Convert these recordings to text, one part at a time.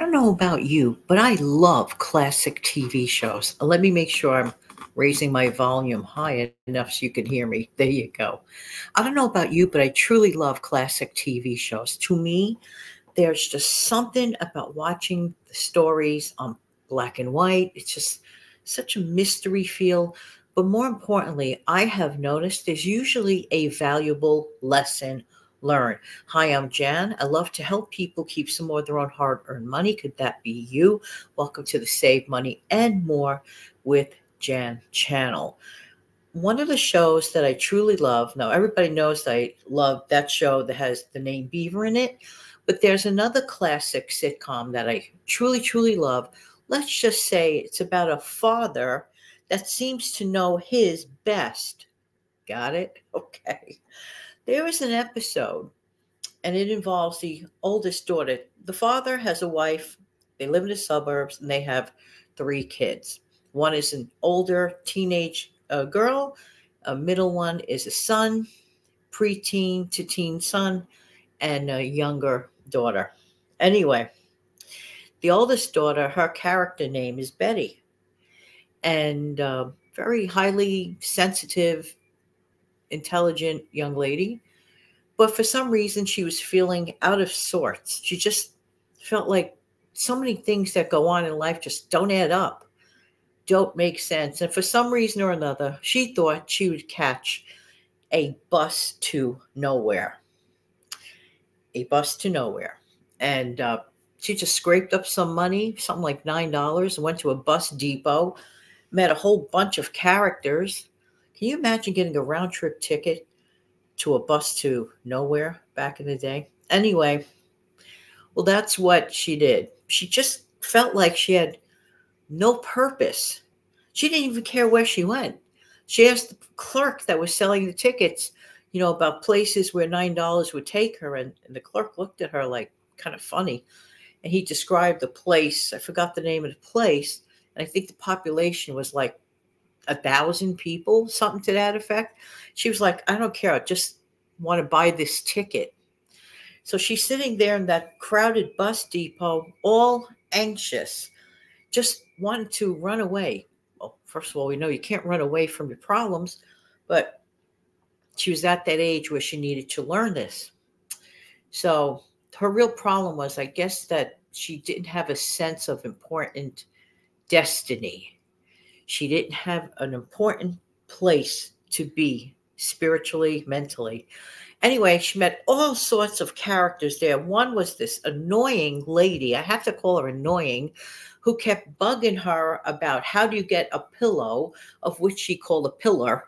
don't know about you, but I love classic TV shows. Let me make sure I'm raising my volume high enough so you can hear me. There you go. I don't know about you, but I truly love classic TV shows. To me, there's just something about watching the stories on black and white. It's just such a mystery feel. But more importantly, I have noticed there's usually a valuable lesson learned. Hi, I'm Jan. I love to help people keep some more of their own hard earned money. Could that be you? Welcome to the Save Money and More with Jan channel. One of the shows that I truly love, now everybody knows I love that show that has the name Beaver in it, but there's another classic sitcom that I truly, truly love. Let's just say it's about a father that seems to know his best. Got it? Okay. There is an episode, and it involves the oldest daughter. The father has a wife, they live in the suburbs, and they have three kids. One is an older teenage uh, girl, a middle one is a son, preteen to teen son, and a younger daughter. Anyway, the oldest daughter, her character name is Betty and uh, very highly sensitive, intelligent young lady. But for some reason, she was feeling out of sorts. She just felt like so many things that go on in life just don't add up, don't make sense. And for some reason or another, she thought she would catch a bus to nowhere. A bus to nowhere. And uh, she just scraped up some money, something like $9, and went to a bus depot met a whole bunch of characters. Can you imagine getting a round trip ticket to a bus to nowhere back in the day? Anyway, well, that's what she did. She just felt like she had no purpose. She didn't even care where she went. She asked the clerk that was selling the tickets, you know, about places where $9 would take her. And, and the clerk looked at her like kind of funny. And he described the place. I forgot the name of the place And I think the population was like a thousand people, something to that effect. She was like, I don't care. I just want to buy this ticket. So she's sitting there in that crowded bus depot, all anxious, just wanting to run away. Well, first of all, we know you can't run away from your problems, but she was at that age where she needed to learn this. So her real problem was, I guess, that she didn't have a sense of important destiny. She didn't have an important place to be spiritually, mentally. Anyway, she met all sorts of characters there. One was this annoying lady, I have to call her annoying, who kept bugging her about how do you get a pillow, of which she called a pillar.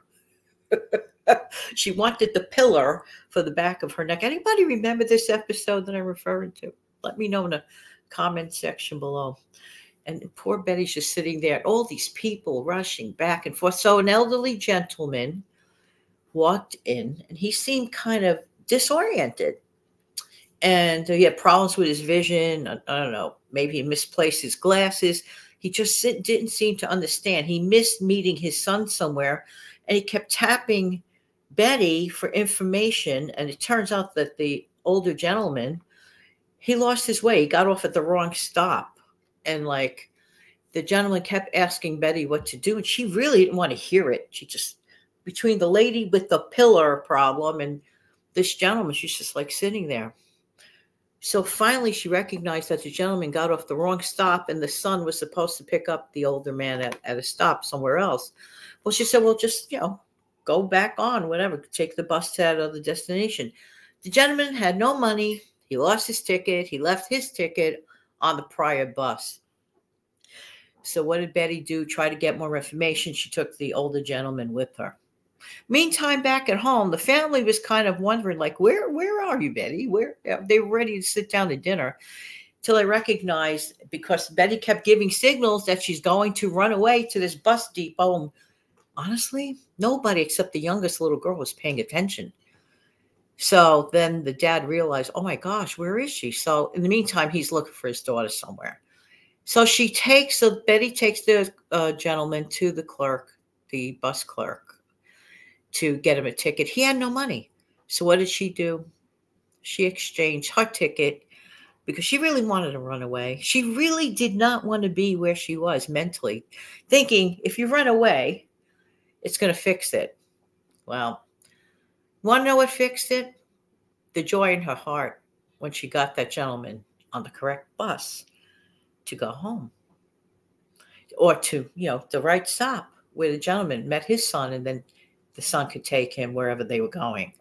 she wanted the pillar for the back of her neck. Anybody remember this episode that I'm referring to? Let me know in the comment section below and poor Betty's just sitting there, all these people rushing back and forth. So an elderly gentleman walked in and he seemed kind of disoriented. And uh, he had problems with his vision. I, I don't know, maybe he misplaced his glasses. He just didn't seem to understand. He missed meeting his son somewhere and he kept tapping Betty for information. And it turns out that the older gentleman, he lost his way. He got off at the wrong stop and like the gentleman kept asking Betty what to do, and she really didn't want to hear it. She just between the lady with the pillar problem and this gentleman, she's just like sitting there. So finally, she recognized that the gentleman got off the wrong stop, and the son was supposed to pick up the older man at, at a stop somewhere else. Well, she said, "Well, just you know, go back on, whatever, take the bus to that other destination." The gentleman had no money. He lost his ticket. He left his ticket on the prior bus. So, what did Betty do? Try to get more information. She took the older gentleman with her. Meantime, back at home, the family was kind of wondering, like, where where are you, Betty? Where they were ready to sit down to dinner. Till I recognized because Betty kept giving signals that she's going to run away to this bus depot. And honestly, nobody except the youngest little girl was paying attention. So then the dad realized, oh my gosh, where is she? So in the meantime, he's looking for his daughter somewhere. So she takes, so Betty takes the uh, gentleman to the clerk, the bus clerk, to get him a ticket. He had no money. So what did she do? She exchanged her ticket because she really wanted to run away. She really did not want to be where she was mentally, thinking if you run away, it's going to fix it. Well, want to know what fixed it? The joy in her heart when she got that gentleman on the correct bus to go home or to, you know, the right stop where the gentleman met his son and then the son could take him wherever they were going.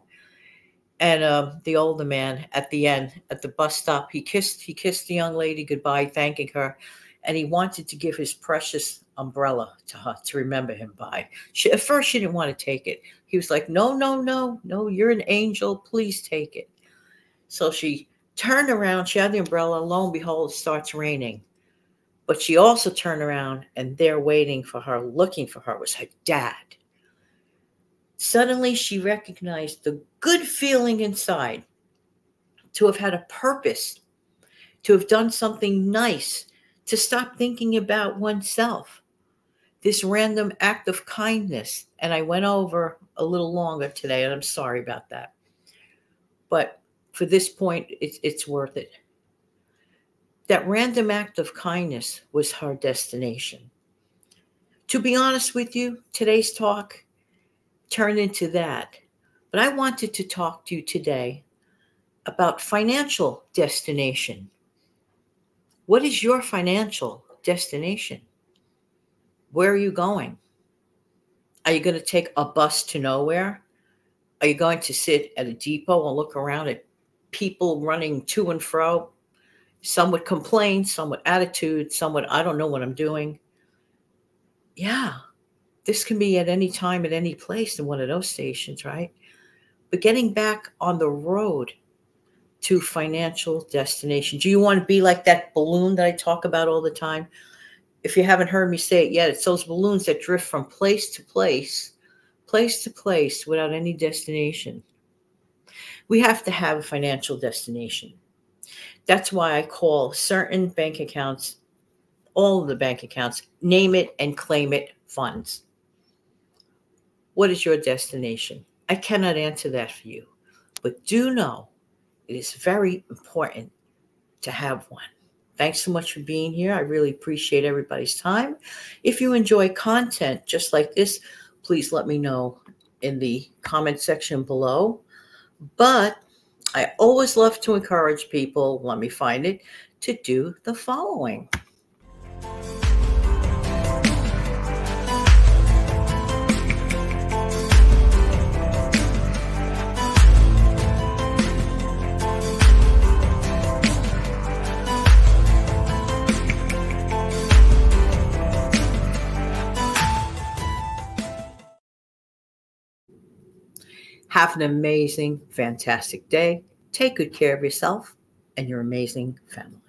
And um, the older man at the end, at the bus stop, he kissed he kissed the young lady goodbye, thanking her, and he wanted to give his precious umbrella to her to remember him by. She, at first, she didn't want to take it. He was like, "No, no, no, no, you're an angel. Please take it." So she turned around. She had the umbrella. Lo and behold, it starts raining. But she also turned around, and there, waiting for her, looking for her, was her dad. Suddenly, she recognized the good feeling inside to have had a purpose, to have done something nice, to stop thinking about oneself. This random act of kindness. And I went over a little longer today, and I'm sorry about that. But for this point, it's, it's worth it. That random act of kindness was her destination. To be honest with you, today's talk turned into that. But I wanted to talk to you today about financial destination. What is your financial destination? Where are you going? Are you going to take a bus to nowhere? Are you going to sit at a depot and look around at people running to and fro? Some would complain, some with attitude, some would, I don't know what I'm doing. Yeah, this can be at any time, at any place in one of those stations, right? But getting back on the road to financial destination. Do you want to be like that balloon that I talk about all the time? If you haven't heard me say it yet, it's those balloons that drift from place to place, place to place without any destination. We have to have a financial destination. That's why I call certain bank accounts, all of the bank accounts, name it and claim it funds. What is your destination? I cannot answer that for you, but do know it is very important to have one. Thanks so much for being here. I really appreciate everybody's time. If you enjoy content just like this, please let me know in the comment section below. But I always love to encourage people, let me find it, to do the following. Have an amazing, fantastic day. Take good care of yourself and your amazing family.